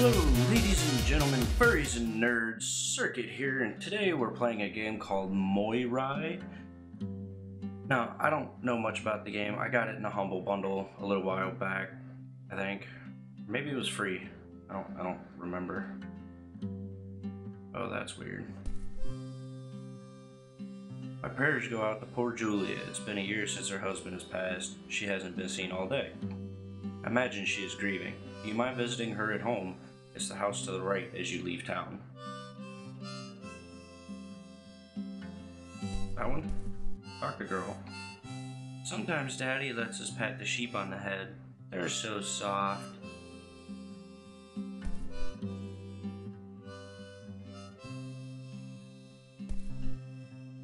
Hello, ladies and gentlemen, furries and nerds, Serkitt here, and today we're playing a game called Moirai. Now, I don't know much about the game. I got it in a Humble Bundle a little while back, I think. Maybe it was free. I don't, I don't remember. Oh, that's weird. My prayers go out to poor Julia. It's been a year since her husband has passed. She hasn't been seen all day. I imagine she is grieving. Do you mind visiting her at home? It's the house to the right as you leave town. That one? To girl. Sometimes Daddy lets us pat the sheep on the head. They're so soft.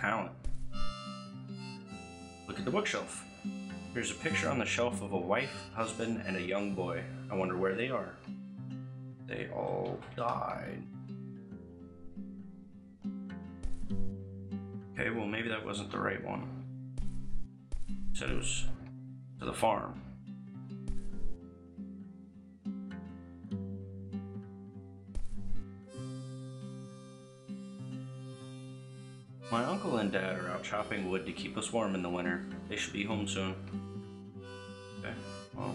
Talent. Look at the bookshelf. There's a picture on the shelf of a wife, husband, and a young boy. I wonder where they are. They all died. Okay, well, maybe that wasn't the right one. said it was to the farm. My uncle and dad are out chopping wood to keep us warm in the winter. They should be home soon. Okay, well,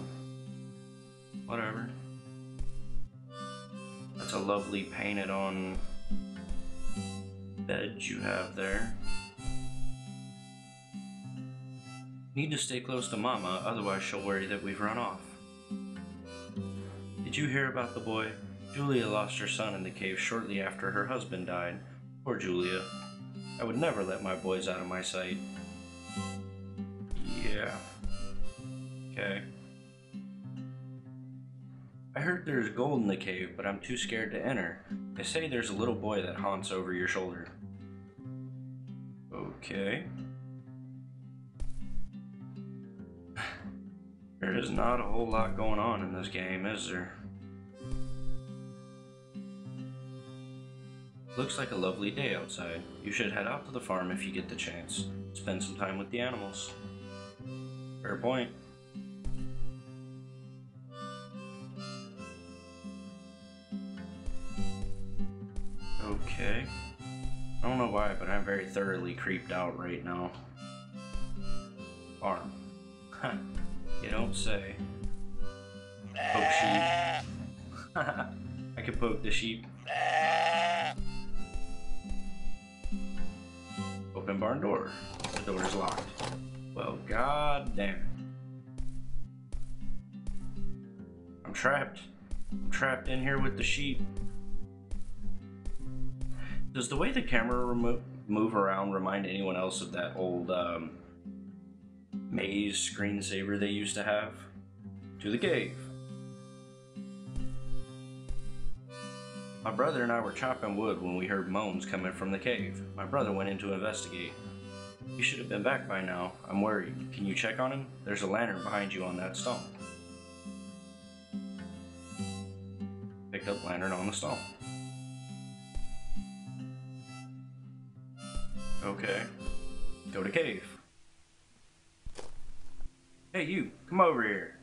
whatever. Lovely painted on bed you have there. Need to stay close to Mama, otherwise she'll worry that we've run off. Did you hear about the boy? Julia lost her son in the cave shortly after her husband died. Poor Julia. I would never let my boys out of my sight. Yeah. Okay. I heard there's gold in the cave, but I'm too scared to enter. They say there's a little boy that haunts over your shoulder. Okay. There is not a whole lot going on in this game, is there? Looks like a lovely day outside. You should head out to the farm if you get the chance. Spend some time with the animals. Fair point. Okay. I don't know why, but I'm very thoroughly creeped out right now. Huh. You don't say. Poke sheep. I could poke the sheep. Open barn door. The door is locked. Well, god damn it. I'm trapped. I'm trapped in here with the sheep. Does the way the camera remo- move around remind anyone else of that old um, maze screensaver they used to have? To the cave. My brother and I were chopping wood when we heard moans coming from the cave. My brother went in to investigate. He should have been back by now. I'm worried. Can you check on him? There's a lantern behind you on that stone. Picked up lantern on the stone. Okay. Go to cave. Hey, you, come over here.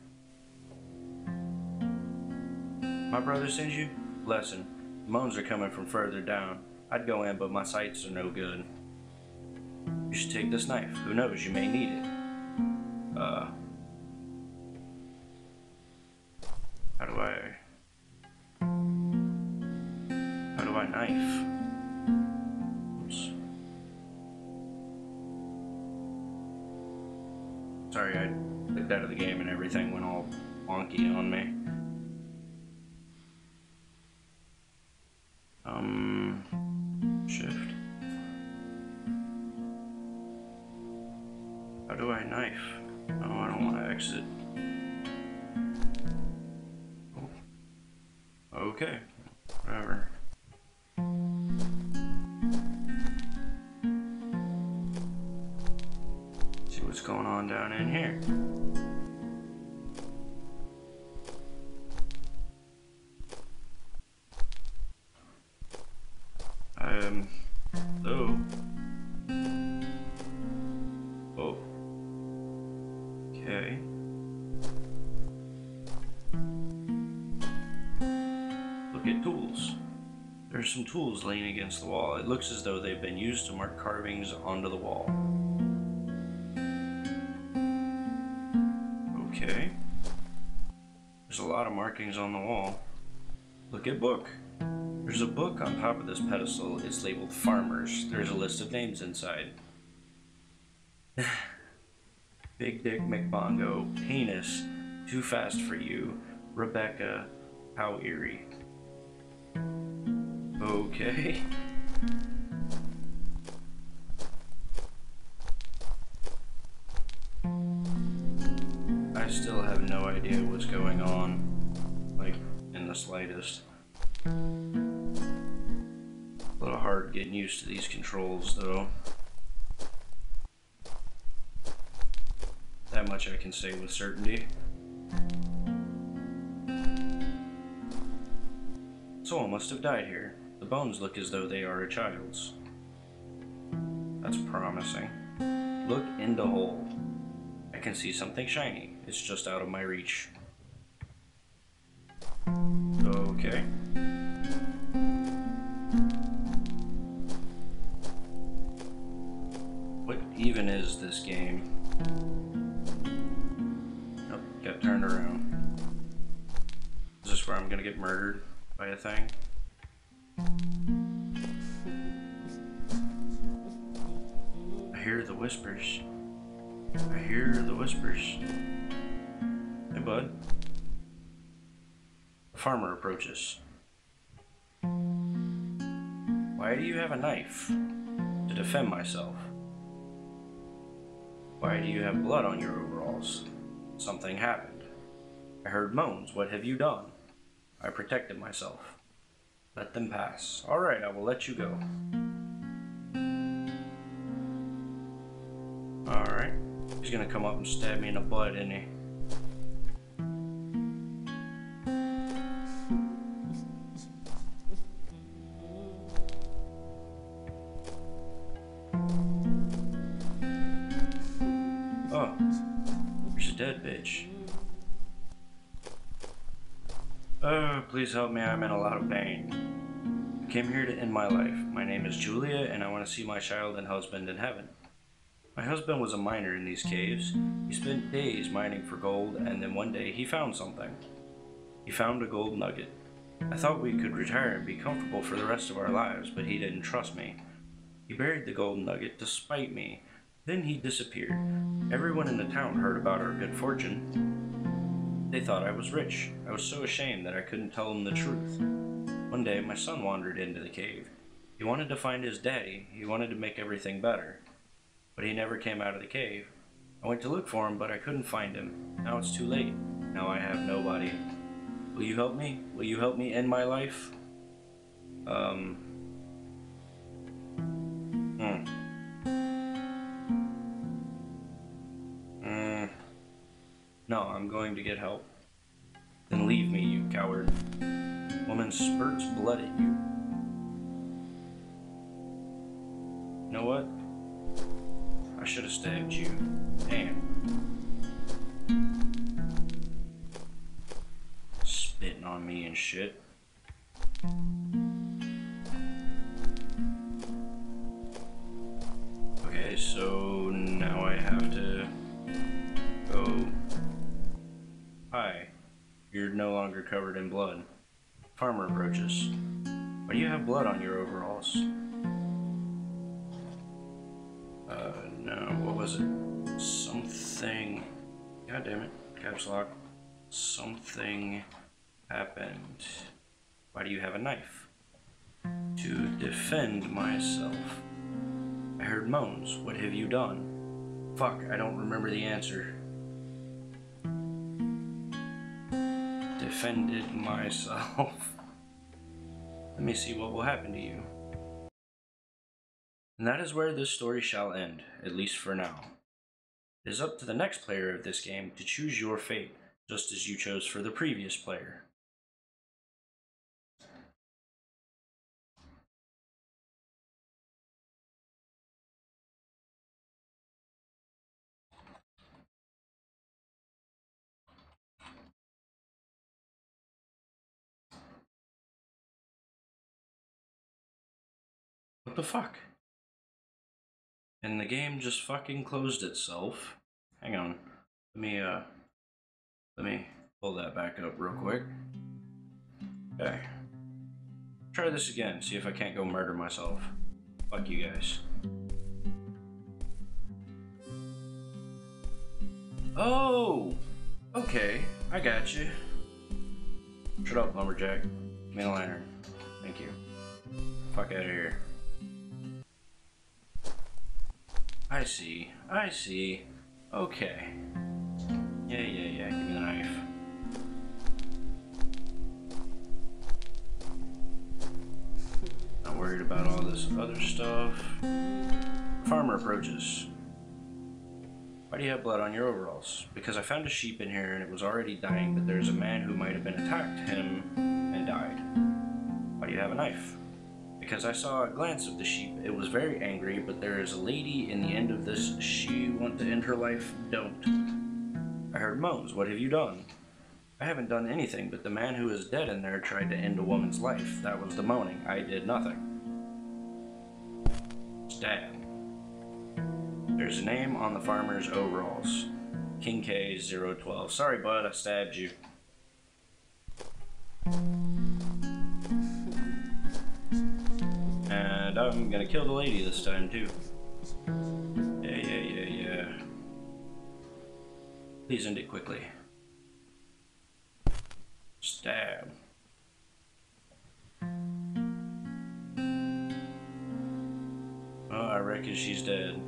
My brother sends you? Lesson. Moans are coming from further down. I'd go in, but my sights are no good. You should take this knife. Who knows, you may need it. Uh. Sorry, I clicked out of the game and everything went all wonky on me. Um, what's going on down in here. Um, hello. Oh. Okay. Look at tools. There's some tools laying against the wall. It looks as though they've been used to mark carvings onto the wall. Markings on the wall. Look at book. There's a book on top of this pedestal. It's labeled Farmers. There's a list of names inside. Big Dick McBongo, Penis, Too Fast for You, Rebecca, How Eerie. Okay. I still have no idea what's going on, the slightest. A little hard getting used to these controls, though. That much I can say with certainty. Someone must have died here. The bones look as though they are a child's. That's promising. Look in the hole. I can see something shiny. It's just out of my reach. Okay. What even is this game? Nope, got turned around. Is this where I'm gonna get murdered by a thing? I hear the whispers. I hear the whispers. Hey, bud. Farmer approaches. Why do you have a knife? To defend myself. Why do you have blood on your overalls? Something happened. I heard moans. What have you done? I protected myself. Let them pass. Alright, I will let you go. Alright. He's gonna come up and stab me in the butt, isn't he? Please help me, I'm in a lot of pain. I came here to end my life. My name is Julia, and I want to see my child and husband in heaven. My husband was a miner in these caves. He spent days mining for gold, and then one day he found something. He found a gold nugget. I thought we could retire and be comfortable for the rest of our lives, but he didn't trust me. He buried the gold nugget to spite me. Then he disappeared. Everyone in the town heard about our good fortune. They thought I was rich. I was so ashamed that I couldn't tell them the truth. One day, my son wandered into the cave. He wanted to find his daddy. He wanted to make everything better. But he never came out of the cave. I went to look for him, but I couldn't find him. Now it's too late. Now I have nobody. Will you help me? Will you help me end my life? Um. No, I'm going to get help. Then leave me, you coward. Woman spurts blood at you. You know what? I should have stabbed you. Covered in blood. Farmer approaches. Why do you have blood on your overalls? Uh, no, what was it? Something. God damn it. Caps lock. Something happened. Why do you have a knife? To defend myself. I heard moans. What have you done? Fuck, I don't remember the answer. Defended myself. Let me see what will happen to you. And that is where this story shall end, at least for now. It is up to the next player of this game to choose your fate, just as you chose for the previous player. The fuck? And the game just fucking closed itself. Hang on. Let me, uh, let me pull that back up real quick. Okay. Try this again, see if I can't go murder myself. Fuck you guys. Oh! Okay, I got you. Shut up, Lumberjack. Me lantern. Thank you. Fuck out of here. I see. I see. Okay. Yeah, yeah, yeah. Give me the knife. Not worried about all this other stuff. Farmer approaches. Why do you have blood on your overalls? Because I found a sheep in here and it was already dying, but there's a man who might have been attacked him and died. Why do you have a knife? Because I saw a glance of the sheep. It was very angry, but there is a lady in the end of this. She want to end her life? Don't. I heard moans. What have you done? I haven't done anything, but the man who is dead in there tried to end a woman's life. That was the moaning. I did nothing. Stab. There's a name on the farmer's overalls. King K012. Sorry, bud, I stabbed you. I'm gonna kill the lady this time, too. Yeah, yeah, yeah, yeah. Please end it quickly. Stab. Oh, I reckon she's dead.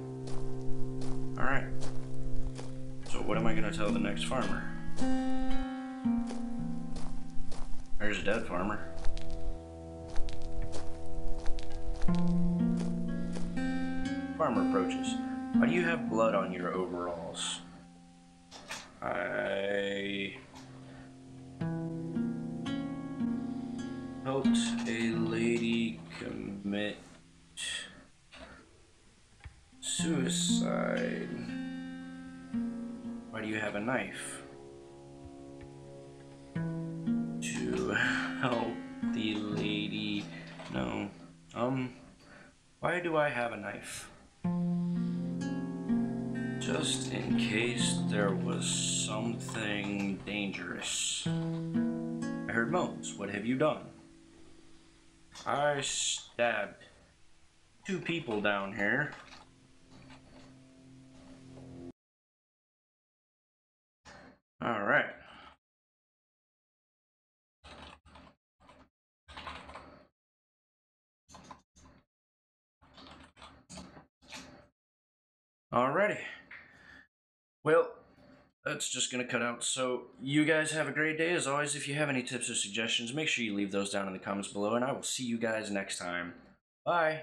Alright. So what am I gonna tell the next farmer? There's a dead farmer. Farmer approaches. Why do you have blood on your overalls? I have a knife? Just in case there was something dangerous. I heard moans. What have you done? I stabbed two people down here. All right. Alrighty. Well, that's just going to cut out. So, you guys have a great day. As always, if you have any tips or suggestions, make sure you leave those down in the comments below, and I will see you guys next time. Bye.